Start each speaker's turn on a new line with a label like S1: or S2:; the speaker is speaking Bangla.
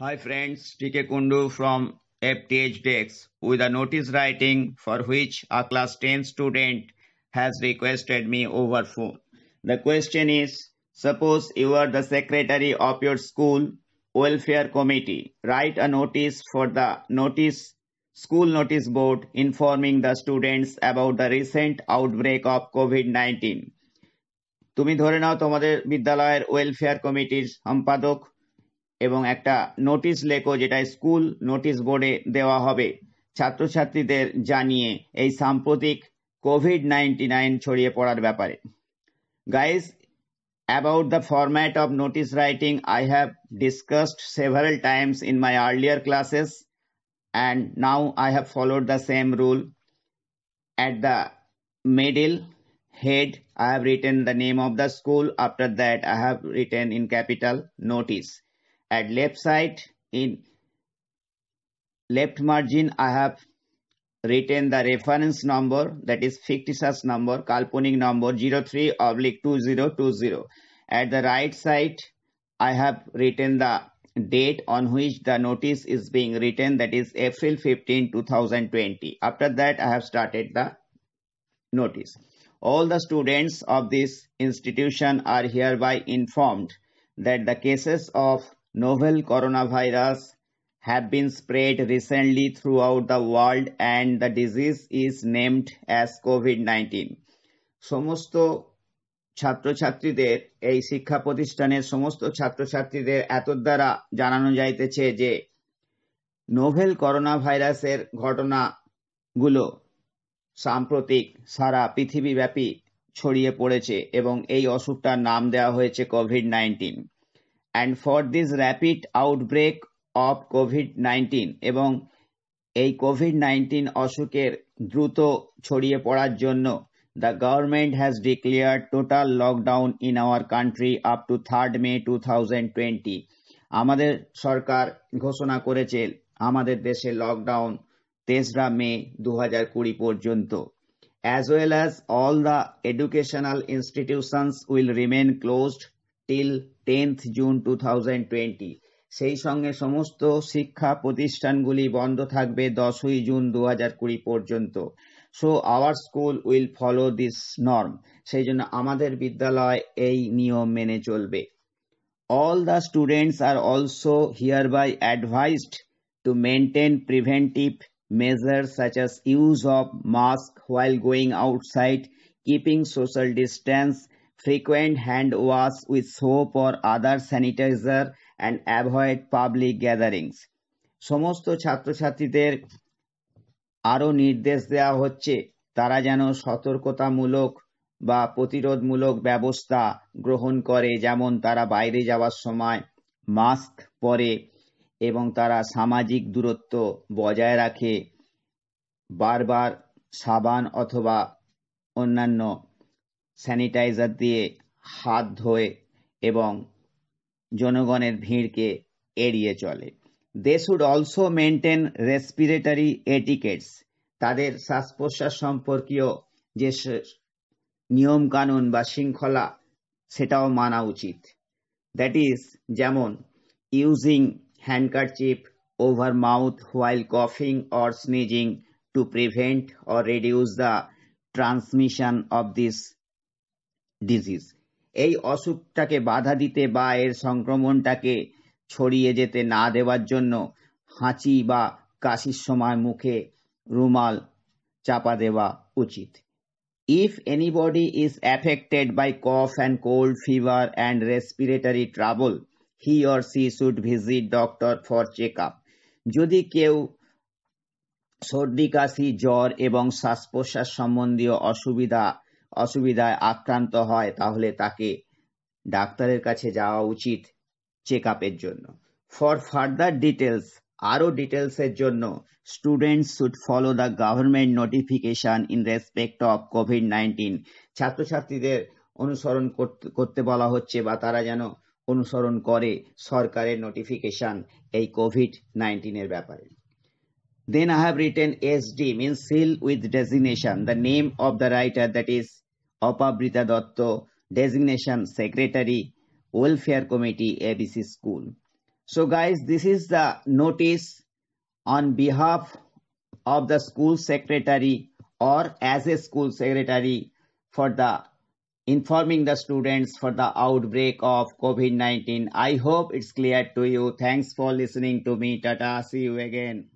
S1: Hi friends, TK Kundu from FTH Dex with a notice writing for which a class 10 student has requested me over phone. The question is, suppose you are the secretary of your school welfare committee. Write a notice for the notice school notice board informing the students about the recent outbreak of COVID-19. তুমি ধরে নাও তোমাদের বিদ্যালয়ের ওয়েলফেয়ার কমিটির সম্পাদক এবং একটা নোটিশ লেখো যেটা স্কুল নোটিশ বোর্ডে দেওয়া হবে। ছাত্রছাত্রীদের জানিয়ে এই সাম্প্রতিক কোভিড নাইনটি নাইন ছড়িয়ে পড়ার ব্যাপারে। Guys about the format of notice writing I have discussed several times in my earlier classes and now I have followed the same rule at the middle head I have written the name of the school after that I have written in capital notice At left side, in left margin, I have written the reference number that is fictitious number kalponic number 03 oblique 2020 at the right side i have written the date on which the notice is being written that is april 15 2020 after that i have started the notice. All the students of this institution are hereby informed that the cases of novel coronavirus have been spread recently throughout the world and the disease is named as COVID-19. সমস্ত ছাত্রছাত্রীদের এই শিক্ষা প্রতিষ্ঠানের সমস্ত ছাত্রছাত্রীদের এত দ্বারা জানানো যাইতেছে যে নোভেল করোনা ভাইরাসের ঘটনাগুলো সাম্প্রতিক সারা পৃথিবীব্যাপী ছড়িয়ে পড়েছে এবং এই অসুখটার নাম দেওয়া হয়েছে COVID nineteen and for this rapid outbreak of COVID nineteen এবং এই কোভিড নাইন্টিন অসুখের দ্রুত ছড়িয়ে পড়ার জন্য the government has declare total lockdown in our country up to third May two thousand twenty আমাদের সরকার ঘোষণা করেছে আমাদের দেশে লকডাউন তেসরা মে দু হাজার কুড়ি পর্যন্ত। As well as all the educational institutions will remain closed till 10th June 2020 সেই সঙ্গে সমস্ত শিক্ষা প্রতিষ্ঠানগুলি বন্ধ থাকবে দশই জুন দু হাজার কুড়ি পর্যন্ত। So our school will follow this norm সেই জন্য আমাদের বিদ্যালয় এই নিয়ম মেনে চলবে। All the students are also hereby advised to maintain preventive measures such as use of mask while going outside, keeping social distance, frequent hand wash with soap or other sanitizer, and avoid public gatherings. সমস্ত ছাত্রছাত্রীদের আরও নির্দেশ দেওয়া হচ্ছে তারা যেন সতর্কতামূলক বা প্রতিরোধমূলক ব্যবস্থা গ্রহণ করে যেমন তারা বাইরে যাওয়ার সময় মাস্ক পরে এবং তারা সামাজিক দূরত্ব বজায় রাখে বারবার সাবান অথবা অন্যান্য স্যানিটাইজার দিয়ে হাত ধোয় এবং জনগণের ভিড়কে এড়িয়ে চলে। They should also maintain respiratory etiquettes তাদের শ্বাস প্রশ্বাস সম্পর্কীয় যে নিয়ম কানুন বা শৃঙ্খলা, সেটাও মানা উচিত। দ্যাট ইজ যেমন using handkerchief over mouth while কফিং or sneezing to prevent or reduce the transmission of this disease. এই অসুখটাকে বাধা দিতে বা এর সংক্রমণটাকে ছড়িয়ে যেতে না দেওয়ার জন্য হাঁচি বা কাশির সময় মুখে রুমাল চাপা দেওয়া উচিত if anybody is affected by cough and cold fever and respiratory trouble he or she should visit doctor for check up যদি কেউ সর্দি, কাশি, জ্বর এবং শ্বাস প্রশ্বাস সম্বন্ধীয় অসুবিধা অসুবিধায় আক্রান্ত হয়, তাহলে তাকে ডাক্তারের কাছে যাওয়া উচিত চেক আপের জন্য। ফর ফার্দার ডিটেলস আরও ডিটেলসের জন্য students should follow the government notification in respect of COVID nineteen ছাত্রছাত্রীদের অনুসরণ করতে বলা হচ্ছে বা তারা যেন অনুসরণ করে সরকারের নোটিফিকেশন এই কোভিড নাইন্টিনের ব্যাপারে। Then I have written S D mean seal with designation the name of the writer that is Apabrita Dutta designation secretary welfare committee ABC school So guys, this is the notice on behalf of the school secretary or as a school secretary for the informing the students for the outbreak of COVID-19. I hope it's clear to you. Thanks for listening to me. Tata. See you again.